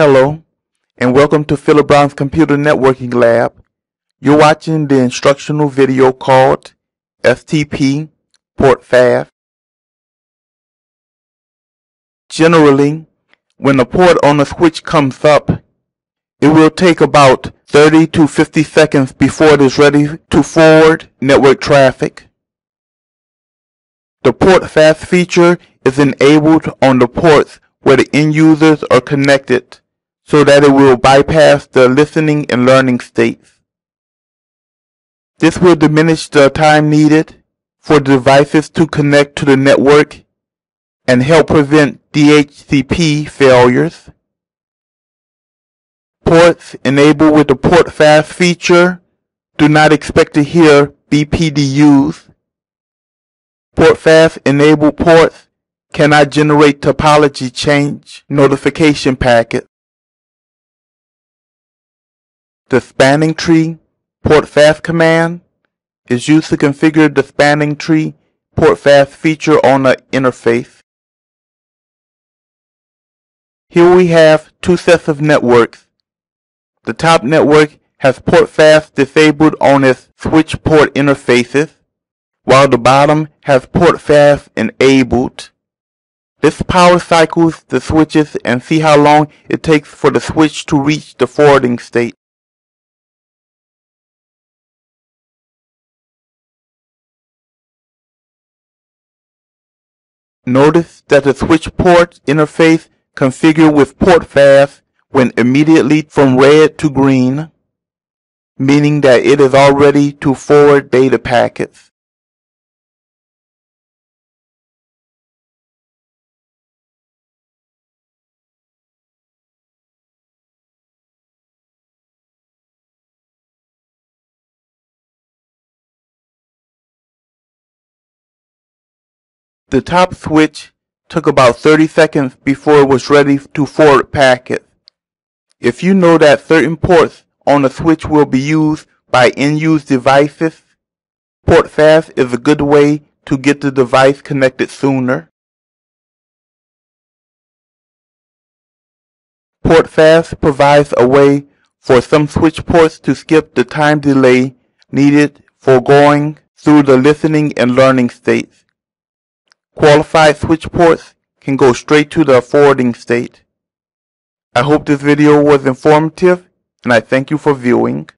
Hello, and welcome to Philip Brown's Computer Networking Lab. You're watching the instructional video called STP Port Fast. Generally, when a port on a switch comes up, it will take about 30 to 50 seconds before it is ready to forward network traffic. The port fast feature is enabled on the ports where the end users are connected so that it will bypass the listening and learning states. This will diminish the time needed for devices to connect to the network and help prevent DHCP failures. Ports enabled with the port fast feature do not expect to hear BPDUs. Port fast enabled ports cannot generate topology change notification packets. The spanning tree port fast command is used to configure the spanning tree port fast feature on the interface. Here we have two sets of networks. The top network has port fast disabled on its switch port interfaces, while the bottom has port fast enabled. This power cycles the switches and see how long it takes for the switch to reach the forwarding state. Notice that the switch port interface configured with port fast went immediately from red to green, meaning that it is all ready to forward data packets. The top switch took about 30 seconds before it was ready to forward packets. If you know that certain ports on a switch will be used by end-use devices, port fast is a good way to get the device connected sooner. Port fast provides a way for some switch ports to skip the time delay needed for going through the listening and learning states. Qualified switch ports can go straight to the forwarding state. I hope this video was informative and I thank you for viewing.